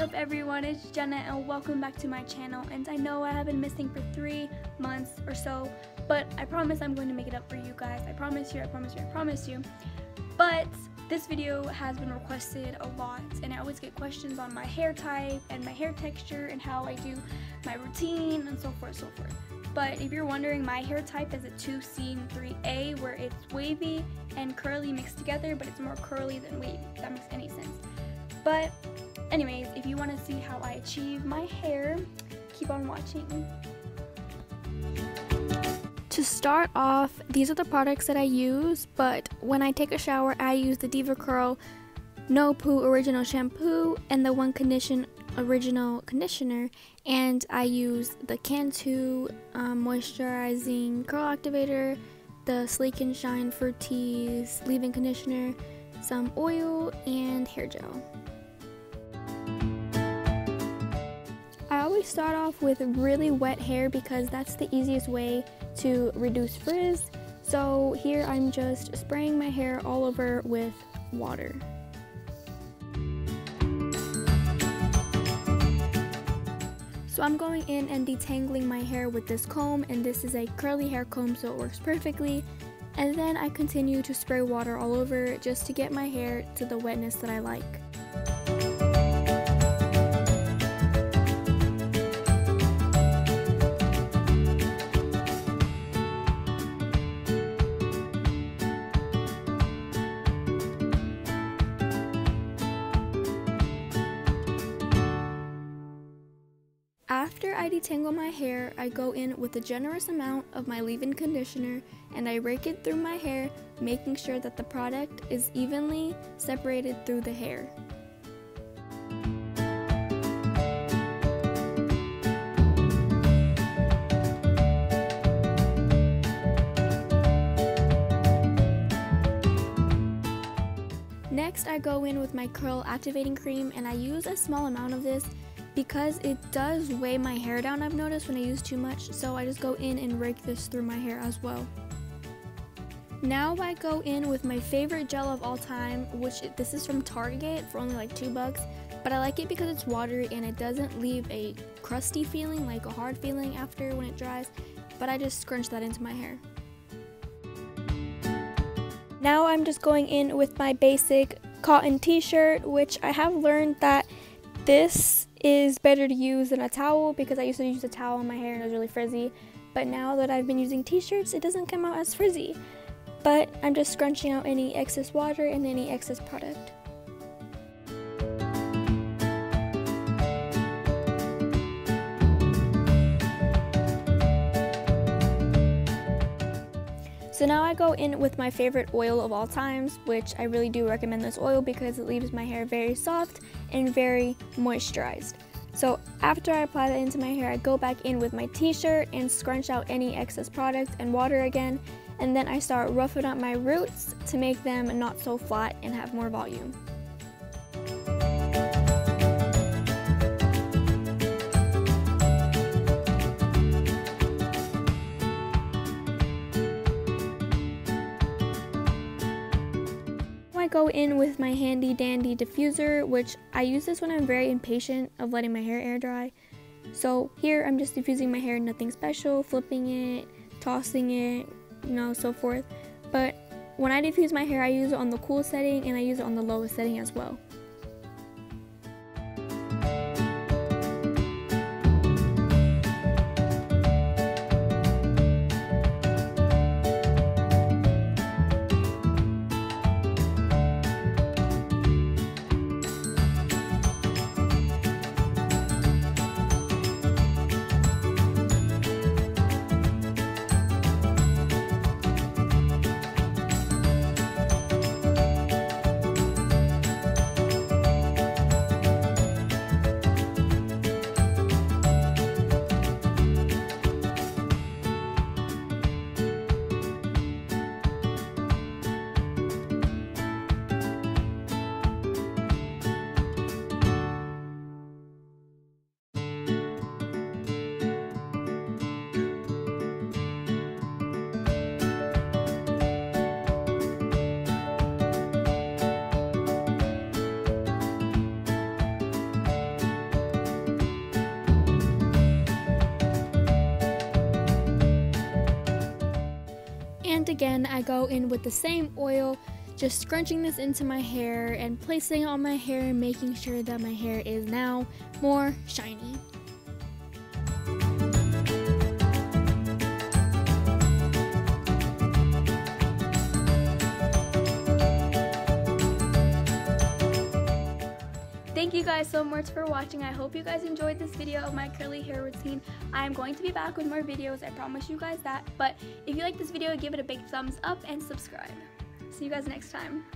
it's Jenah and welcome back to my channel. And I know I have been missing for three months or so but I promise I'm going to make it up for you guys. I promise you I promise you I promise you. But this video has been requested a lot and I always get questions on my hair type and my hair texture and how I do my routine and so forth so forth. But if you're wondering my hair type is a 2C and 3A where it's wavy and curly mixed together but it's more curly than wavy. If that makes any sense but anyways, if you want to see how I achieve my hair, keep on watching. To start off, these are the products that I use, but when I take a shower, I use the DevaCurl No Poo Original Shampoo and the One Condition Original Conditioner, and I use the Cantu um, Moisturizing Curl Activator, the Sleek and Shine Fructis Leave-In Conditioner, some oil, and hair gel. I always start off with really wet hair because that's the easiest way to reduce frizz. So here I'm just spraying my hair all over with water. So I'm going in and detangling my hair with this comb and this is a curly hair comb so it works perfectly. And then I continue to spray water all over just to get my hair to the wetness that I like. After I detangle my hair, I go in with a generous amount of my leave-in conditioner and I rake it through my hair, making sure that the product is evenly separated through the hair. Next, I go in with my curl activating cream and I use a small amount of this because it does weigh my hair down I've noticed when I use too much so I just go in and rake this through my hair as well. Now I go in with my favorite gel of all time which this is from Target for only like two bucks but I like it because it's watery and it doesn't leave a crusty feeling like a hard feeling after when it dries but I just scrunch that into my hair. Now I'm just going in with my basic cotton t-shirt which I have learned that this is better to use than a towel because I used to use a towel on my hair and it was really frizzy. But now that I've been using t-shirts, it doesn't come out as frizzy. But I'm just scrunching out any excess water and any excess product. So now I go in with my favorite oil of all times, which I really do recommend this oil because it leaves my hair very soft and very moisturized. So after I apply that into my hair, I go back in with my t-shirt and scrunch out any excess product and water again, and then I start roughing up my roots to make them not so flat and have more volume. Go in with my handy dandy diffuser, which I use this when I'm very impatient of letting my hair air dry. So here I'm just diffusing my hair, nothing special, flipping it, tossing it, you know, so forth. But when I diffuse my hair, I use it on the cool setting and I use it on the lowest setting as well. Again, I go in with the same oil, just scrunching this into my hair and placing it on my hair making sure that my hair is now more shiny. Guys so much for watching. I hope you guys enjoyed this video of my curly hair routine. I am going to be back with more videos. I promise you guys that. But if you like this video, give it a big thumbs up and subscribe. See you guys next time.